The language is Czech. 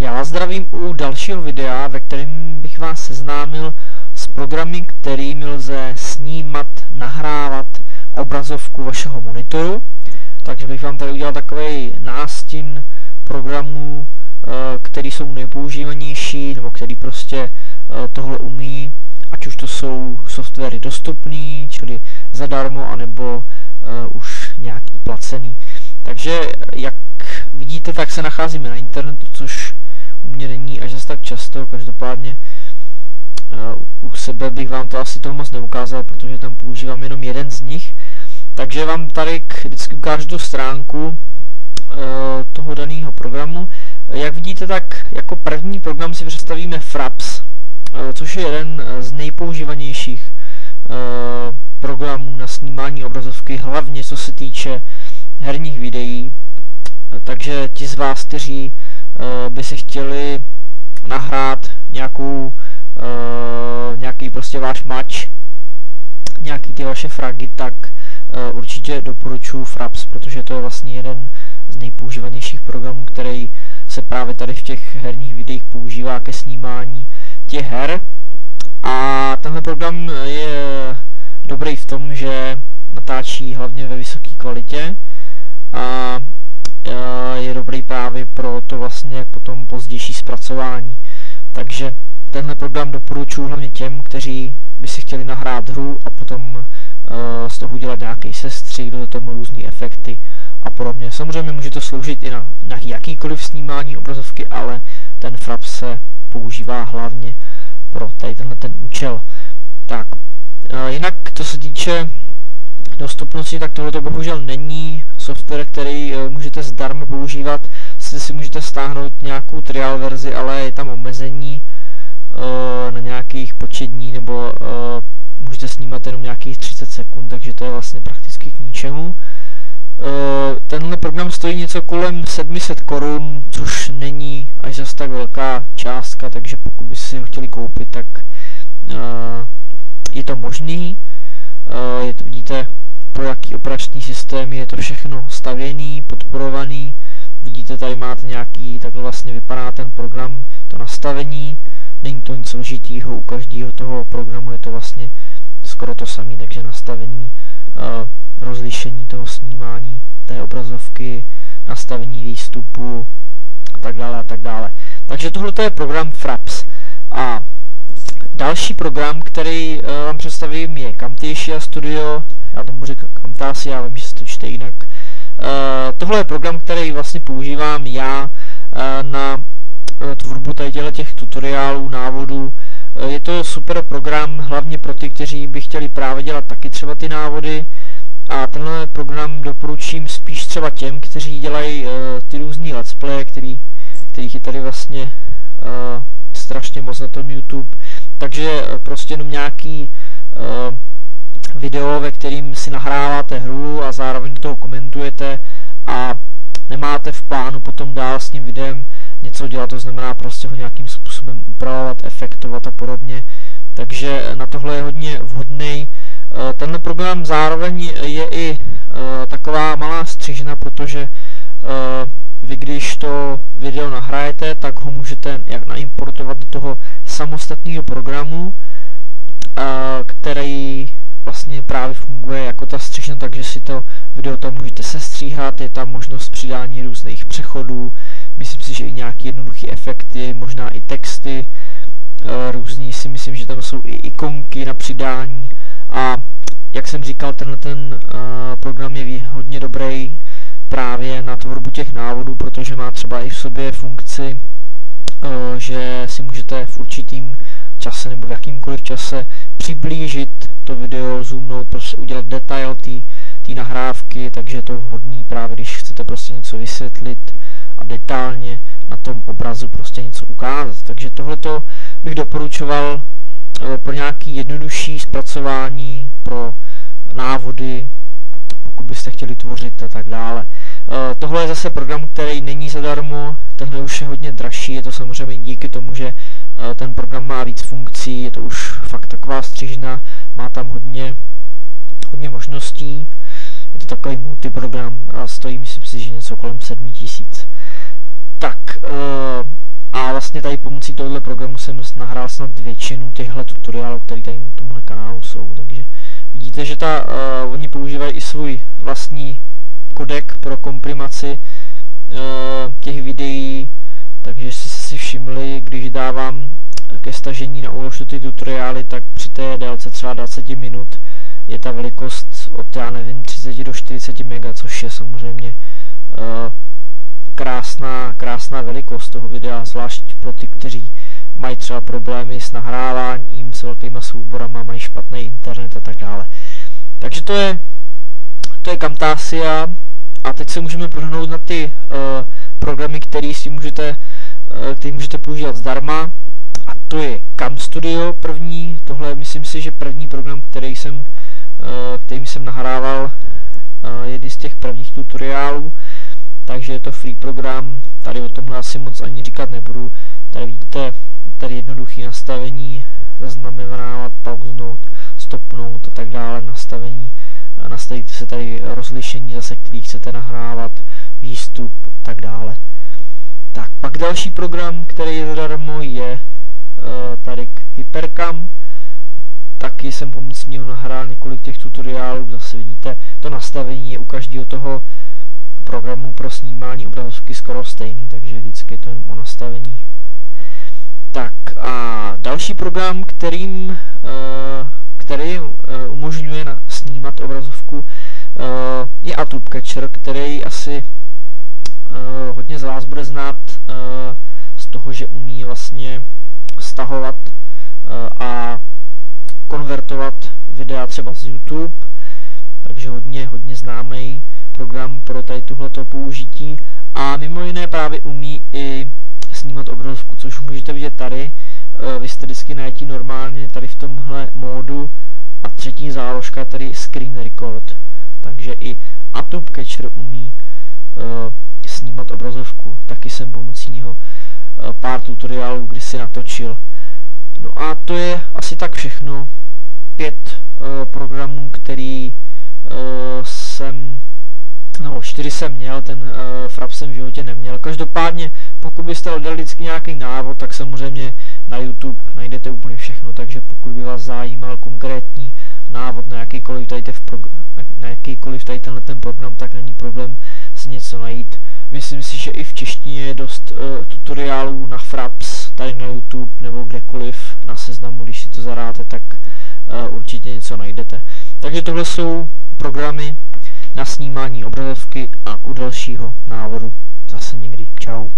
Já vás zdravím u dalšího videa, ve kterém bych vás seznámil s programy, kterými lze snímat, nahrávat obrazovku vašeho monitoru. Takže bych vám tady udělal takový nástin programů, eh, které jsou nejpoužívanější, nebo který prostě eh, tohle umí, ať už to jsou softwary dostupné, čili zadarmo, anebo uh, už nějaký placený. Takže jak vidíte, tak se nacházíme na internetu, což u mě není až zase tak často, každopádně uh, u sebe bych vám to asi toho moc neukázal, protože tam používám jenom jeden z nich. Takže vám tady vždycky ukážu tu stránku uh, toho daného programu. Jak vidíte, tak jako první program si představíme Fraps, uh, což je jeden z nejpoužívanějších programů na snímání obrazovky, hlavně co se týče herních videí. Takže ti z vás, kteří by si chtěli nahrát nějakou, uh, nějaký prostě váš mač, nějaký ty vaše fragy, tak uh, určitě doporučuji Fraps, protože to je vlastně jeden z nejpoužívanějších programů, který se právě tady v těch herních videích používá ke snímání těch her. A tenhle program je dobrý v tom, že natáčí hlavně ve vysoké kvalitě a je dobrý právě pro to vlastně potom pozdější zpracování. Takže tenhle program doporučuji hlavně těm, kteří by si chtěli nahrát hru a potom uh, z toho udělat nějaký sestřih, do tomu různé efekty a podobně. Samozřejmě může to sloužit i na nějaký jakýkoliv snímání obrazovky, ale ten Fraps se používá hlavně pro tady tenhle ten účel. Tak, uh, jinak to se týče dostupnosti, tak tohle to bohužel není software, který uh, můžete zdarma používat. Sice si můžete stáhnout nějakou trial verzi, ale je tam omezení uh, na nějakých počet dní, nebo uh, můžete snímat jenom nějakých 30 sekund, takže to je vlastně prakticky k ničemu. Tenhle program stojí něco kolem 700 korun, což není až zase tak velká částka, takže pokud byste si ho chtěli koupit, tak je to možný. Je to, vidíte, pro jaký operační systém je to všechno stavěný, podporovaný. Vidíte, tady máte nějaký, takhle vlastně vypadá ten program, to nastavení. Není to nic složitýho, u každého toho programu je to vlastně skoro to samé, takže nastavení, uh, rozlišení toho snímání té obrazovky, nastavení výstupu a tak dále a tak dále. Takže tohle je program Fraps. A další program, který uh, vám představím, je Camtasia Studio. Já tomu říkám Camtasia, já vím, že se to čte jinak. Uh, tohle je program, který vlastně používám já uh, na uh, tvorbu tady těch tutoriálů, návodů. Uh, je to super program, hlavně pro ty, kteří by chtěli právě dělat taky třeba ty návody. A tenhle program doporučím spíš třeba těm, kteří dělají uh, ty různý let's play, který, kterých je tady vlastně uh, strašně moc na tom YouTube. Takže prostě jenom nějaký uh, video, ve kterým si nahráváte hru a zároveň do toho komentujete a nemáte v plánu potom dál s tím videem něco dělat, to znamená prostě ho nějakým způsobem upravovat, efektovat a podobně. Takže na tohle je hodně vhodný. Eh, tenhle program zároveň je i eh, taková malá střižna, protože eh, vy když to video nahrajete, tak ho můžete jak naimportovat do toho samostatného programu, který vlastně právě funguje jako ta střižna, takže si to video tam můžete sestříhat, je tam možnost přidání různých přechodů, myslím si, že i nějaké jednoduché efekty, možná i texty, různý si myslím, že tam jsou i ikonky na přidání. A jak jsem říkal, tenhle ten uh, program je hodně dobrý právě na tvorbu těch návodů, protože má třeba i v sobě funkci, uh, že si můžete v určitým čase nebo v jakýmkoliv čase přiblížit to video, zoomnout, prostě udělat detail té nahrávky, takže je to vhodný právě, když chcete prostě něco vysvětlit a detailně na tom obrazu prostě něco ukázat. Takže tohleto bych doporučoval Eh, pro nějaký jednodušší zpracování, pro návody, pokud byste chtěli tvořit a tak dále. Eh, tohle je zase program, který není zadarmo, tenhle už je hodně dražší, je to samozřejmě díky tomu, že ten program má víc funkcí, je to už fakt taková střižna, má tam hodně, hodně možností, je to takový multiprogram a stojí myslím si, že něco kolem 7000. Tak, tady pomocí tohoto programu jsem nahrál snad většinu těchto tutoriálů, které tady na tomhle kanálu jsou, takže vidíte, že ta, uh, oni používají i svůj vlastní kodek pro komprimaci uh, těch videí, takže jste si všimli, když dávám ke stažení na úložu ty tutoriály, tak při té délce třeba 20 minut je ta velikost od, já nevím, 30 do 40 MB, což je samozřejmě uh, krásná, krásná velikost toho videa, zvlášť pro ty, kteří mají třeba problémy s nahráváním, s velkýma souborama, mají špatný internet a tak dále. Takže to je, to je Camtasia a teď se můžeme prohnout na ty uh, programy, které si můžete, který můžete používat zdarma. A to je Cam Studio první, tohle myslím si, že první program, který jsem, uh, kterým jsem nahrával uh, jedny z těch prvních tutoriálů. Takže je to free program, tady o tomhle asi moc ani říkat nebudu, tady vidíte tady jednoduché nastavení, zaznamenávat, pauznout, stopnout a tak dále, nastavení, nastavíte se tady rozlišení zase, který chcete nahrávat, výstup a tak dále. Pak další program, který je zadarmo, je uh, tady Hypercam, taky jsem pomocí něho nahrál několik těch tutoriálů, zase vidíte, to nastavení je u každého toho programů pro snímání obrazovky skoro stejný, takže vždycky je to jenom o nastavení. Tak a další program, kterým, uh, který uh, umožňuje na, snímat obrazovku, je Atube Catcher, který asi hodně z vás bude znát z toho, že umí vlastně stahovat uh, a konvertovat videa třeba z YouTube, takže hodně, hodně známý program pro tady tohleto použití a mimo jiné právě umí i snímat obrazovku, což můžete vidět tady. Eh, vy jste vždycky najít normálně tady v tomhle módu a třetí záložka tady screen record. Takže i Atube Catcher umí uh, snímat obrazovku. Taky jsem pomocí něho uh, pár tutoriálů kdysi natočil. No a to je asi tak všechno. Pět uh, programů, který uh, jsem No, čtyři jsem měl, ten uh, frap jsem v životě neměl. Každopádně, pokud byste hledali vždycky nějaký návod, tak samozřejmě na YouTube najdete úplně všechno, takže pokud by vás zajímal konkrétní návod na jakýkoliv tady, v na jakýkoliv tady tenhle ten program, tak není problém si něco najít. Myslím si, že i v češtině je dost uh, tutoriálů na Fraps, tady na YouTube nebo kdekoliv na seznamu, když si to zadáte, tak uh, určitě něco najdete. Takže tohle jsou programy, na snímání obrazovky a u dalšího návodu zase někdy. Čau.